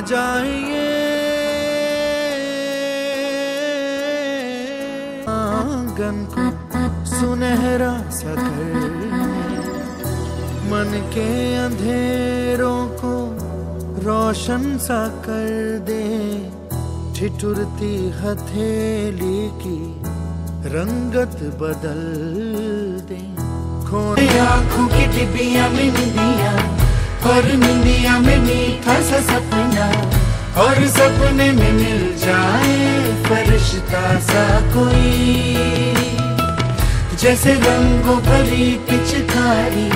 जाइए आँगन को सुनहरा सा कर मन के अंधेरों को रोशन सा कर दे। ठिठुरती हथेली की रंगत बदल दे। खोने आँखों की डिबिया में और निंदिया में मीठा सा सपना और सपने में मिल जाए फरिश्ता सा कोई। जैसे रंगों भरी पिचकारी,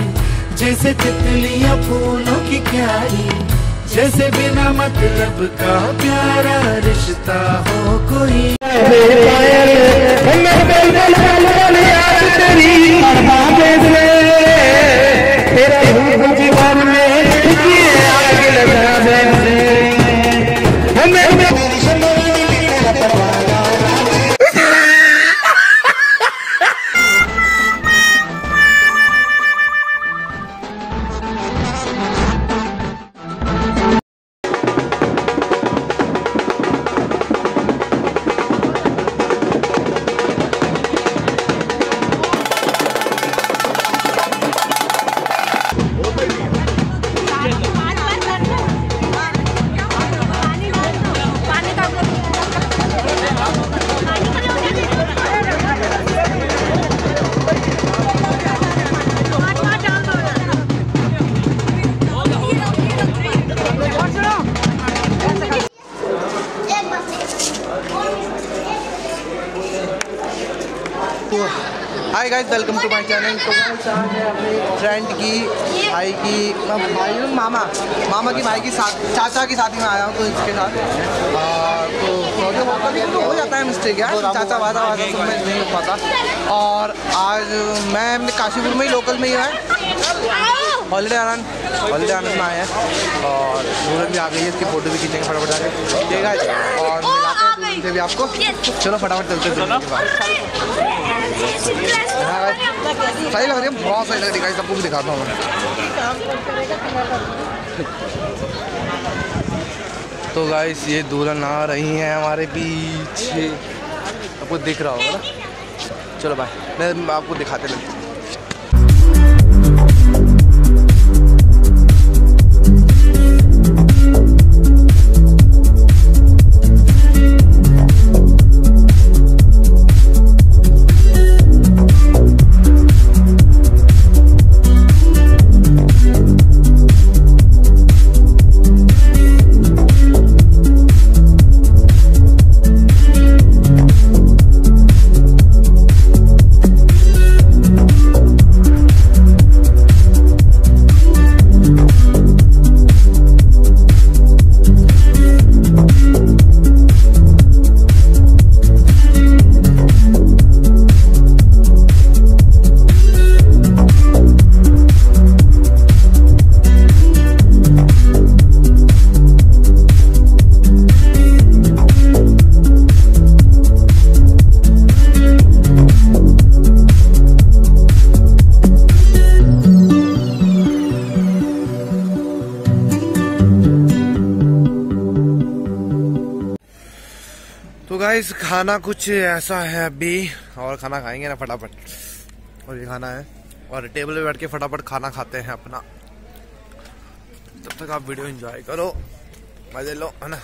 जैसे तितलियाँ फूलों की क्यारी, जैसे बिना मतलब का प्यारा रिश्ता हो कोई। Hi guys welcome to my channel तो आज मैं अपने फ्रेंड की भाई की मतलब भाई हूँ मामा मामा की भाई की साथ चाचा की शादी में आया हूँ तो इसके साथ। तो कभी तो हो जाता है मिस्टेक यार चाचा वादा वादा सब में नहीं हो पाता। और आज मैं अपने काशीपुर में ही लोकल में ही है हॉलीडे आनंद हॉलीडे आनंद में आए हैं। और सूरज भी आ गई है इसकी फ़ोटो भी खींचेंगे फटाफट आके। ठीक है और मिलाते हैं भी आपको। चलो फटाफट चलते हैं। सही लग रही है, बहुत सही लग रही है सबको भी दिखाता हूँ तो गाइस ये दूल्हन आ रही हैं हमारे पीछे आपको दिख रहा होगा ना? चलो भाई मैं आपको दिखाते लगता गाइस खाना कुछ ऐसा है अभी। और खाना खाएँगे ना फटाफट। और ये खाना है। और टेबल पे बैठ के फटाफट खाना खाते हैं अपना। तब तक आप वीडियो एंजॉय करो। मज़े लो है ना?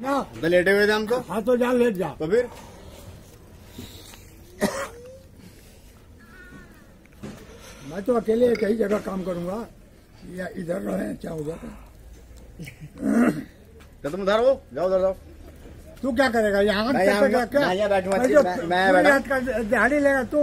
ना। तो लेटे हुए थे हम तो हाँ तो जा लेट जा। तो फिर? मैं तो अकेले ही जगह काम करूँगा। या इधर रहे क्या उधर तो तुम उधर हो जाओ उधर जाओ। तू क्या करेगा? यहाँ दिहाड़ी लेगा तू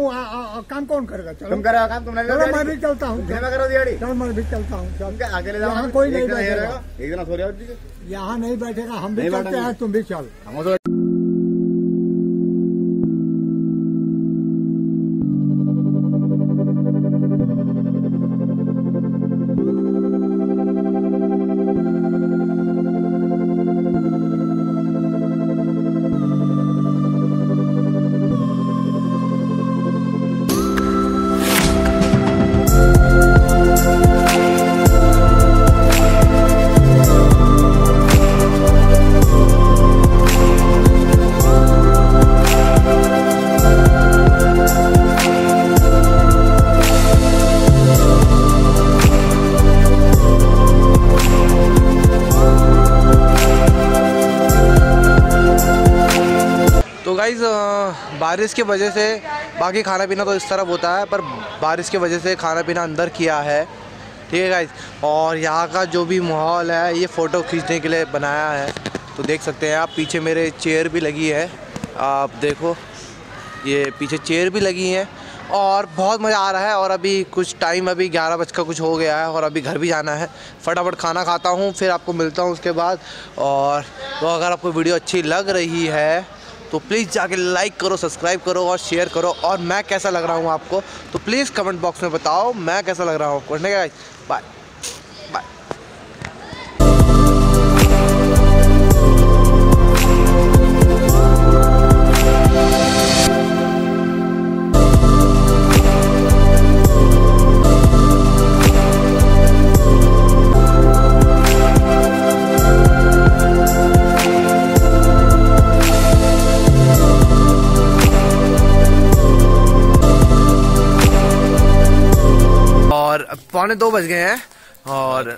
काम कौन करेगा? चलो। तुम करेगा काम तुमने चलो मैं भी चलता हूँ। चल मैं भी चलता हूँ। तुम यहाँ कोई नहीं बैठेगा। एक दिन यहाँ नहीं बैठेगा हम भी चलते हैं तुम भी चल। तो गाइज़ बारिश की वजह से बाकी खाना पीना तो इस तरफ़ होता है, पर बारिश की वजह से खाना पीना अंदर किया है। ठीक है गाइज़ और यहाँ का जो भी माहौल है, ये फ़ोटो खींचने के लिए बनाया है। तो देख सकते हैं आप, पीछे मेरे चेयर भी लगी है। आप देखो, ये पीछे चेयर भी लगी हैं। और बहुत मज़ा आ रहा है, और अभी कुछ टाइम अभी ग्यारह बज का कुछ हो गया है, और अभी घर भी जाना है। फटाफट खाना खाता हूँ, फिर आपको मिलता हूँ उसके बाद। और तो अगर आपको वीडियो अच्छी लग रही है तो प्लीज़ जाके लाइक करो सब्सक्राइब करो और शेयर करो। और मैं कैसा लग रहा हूँ आपको? तो प्लीज़ कमेंट बॉक्स में बताओ, मैं कैसा लग रहा हूँ आपको। ठीक है बाय और पौने दो बज गए हैं और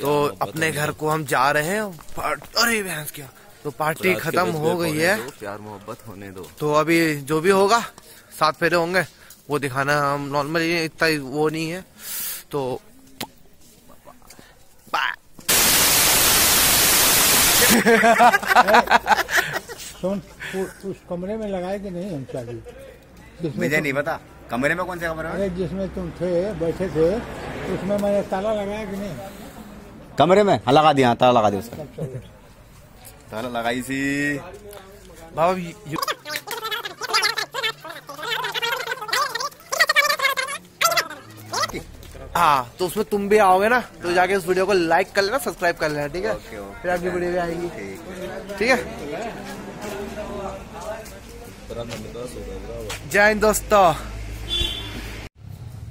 तो अपने घर को हम जा रहे हैं अरे भैंस क्या? तो पार्टी खत्म हो गई है। प्यार मोहब्बत होने दो। तो अभी जो भी होगा सात फेरे होंगे वो दिखाना हम नॉर्मली इतना ही वो नहीं है। तो सुन उस कमरे में लगाए कि नहीं हम चाबी मुझे नहीं पता। कमरे में कौन से कमरे में? अरे जिसमें तुम थे बैठे थे उसमें मैंने ताला लगाया कि नहीं? कमरे में? हाँ लगा दिया हाँ, ताला लगा दिया उसका। ताला लगाई सी। बाबा हाँ तो उसमें तुम भी आओगे ना तो जाके उस वीडियो को लाइक कर लेना सब्सक्राइब कर लेना ठीक है। फिर अगली वीडियो भी आएगी। ठीक है? जय हिंद दोस्तों।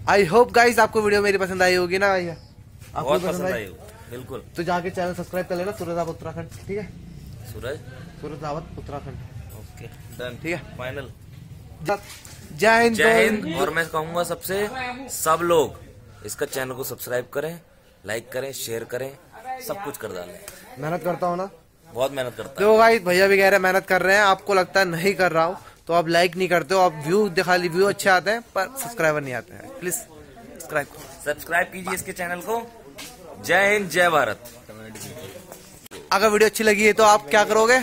आई होप गाइस आपको वीडियो मेरी पसंद आई होगी ना भैया। आपको बहुत पसंद आई? बिल्कुल। तो जाके चैनल सब्सक्राइब कर लेना सूरज दावत उत्तराखंड ठीक है? सूरज? सूरज रावत उत्तराखंड। ओके डन ठीक है। फाइनल जय हिंद जय हिंद और मैं कहूँगा सबसे सब लोग इसका चैनल को सब्सक्राइब करें लाइक करें शेयर करें सब कुछ कर डालें। मेहनत करता हूँ ना? बहुत मेहनत करता हूँ। भाई भैया भी कह रहे हैं मेहनत कर रहे हैं आपको लगता है नहीं कर रहा हूँ। तो आप लाइक नहीं करते हो आप व्यू दिखा ली व्यू अच्छे आते हैं पर सब्सक्राइबर नहीं आते हैं। प्लीज़ सब्सक्राइब करो। सब्सक्राइब कीजिए इसके चैनल को। जय हिंद जय भारत। अगर वीडियो अच्छी लगी है तो आप क्या करोगे?